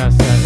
gracias.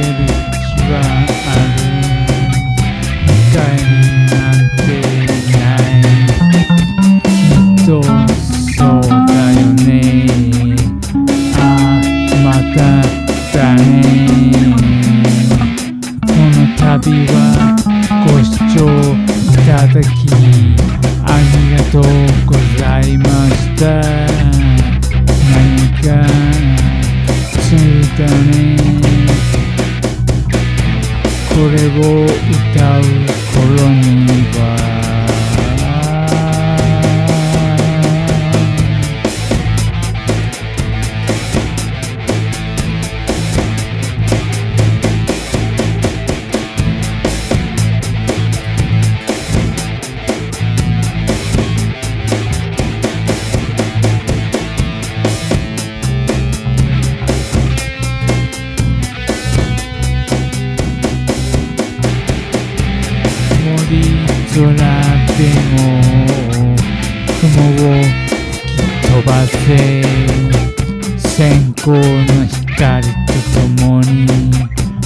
ける道はある機会に旅はご視聴いただきありがとうございました。何かついたね。Oh. くでも雲を吹き飛ばせ線香の光とともに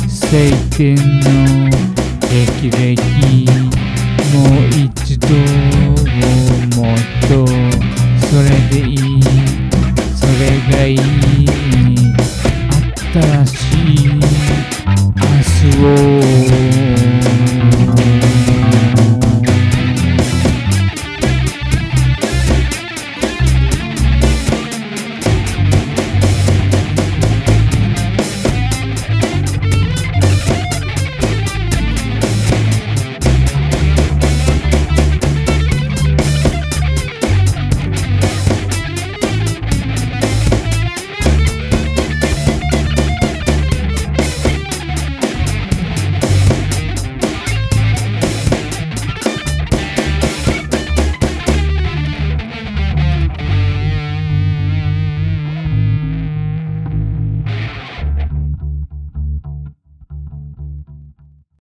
晴天の霹靂もう一度もっとそれでいい。それがいい。新しい明日を。